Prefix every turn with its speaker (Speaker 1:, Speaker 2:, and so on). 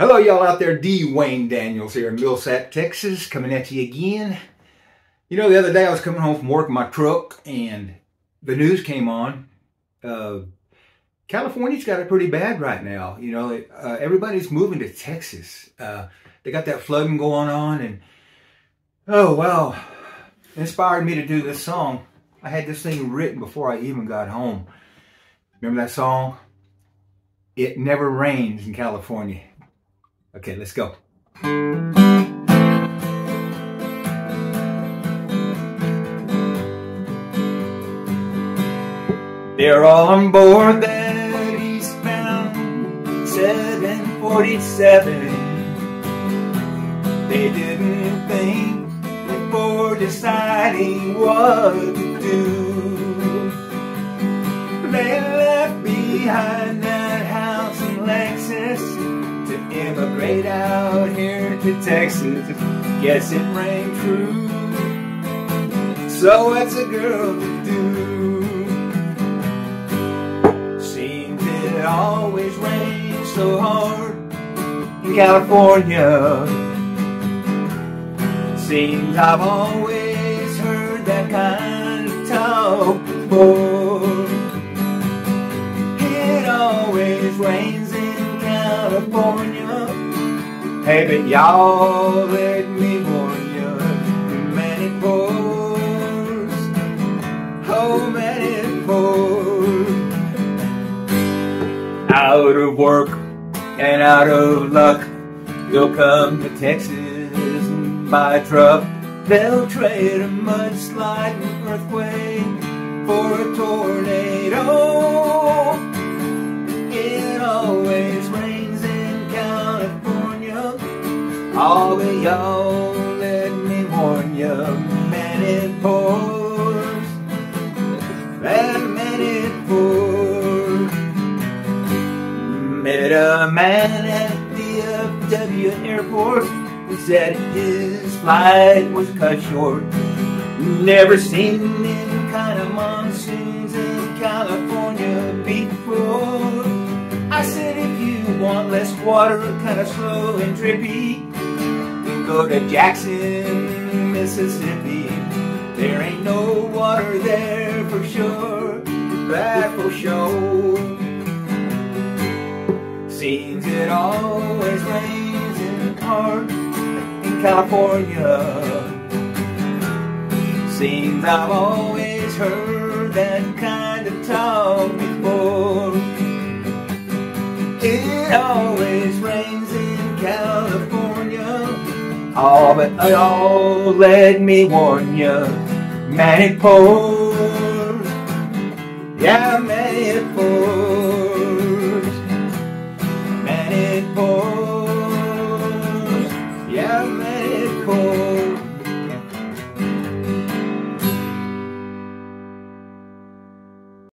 Speaker 1: Hello, y'all out there. DeWayne Daniels here in Millsap, Texas, coming at you again. You know, the other day I was coming home from work in my truck and the news came on. Uh, California's got it pretty bad right now. You know, uh, everybody's moving to Texas. Uh, they got that flooding going on and, oh, wow. inspired me to do this song. I had this thing written before I even got home. Remember that song? It never rains in California. Okay, let's go. They're all on board that eastbound 747. They didn't think before deciding what to do. They left behind immigrate out here to Texas. Guess it rang true. So what's a girl to do? Seems it always rains so hard in California. Seems I've always heard that kind of talk before. It always rains in California. Hey, but y'all let me warn you, many it pours. Oh, man, it. Out of work and out of luck, you'll come to Texas and by truck. They'll trade a mudslide and earthquake for a tornado. All but y'all, let me warn you, man, it pours. That man, it pours. Met a man at the DFW airport who said his flight was cut short. Never seen any kind of monsoons in California before. I said, if you want less water, kind of slow and drippy, go to Jackson, Mississippi. There ain't no water there for sure, that for sure. Seems it always rains in in California. Seems I've always heard that kind of talk before. It always rains. Oh, but oh, let me warn you, man, it pours. Yeah, man, it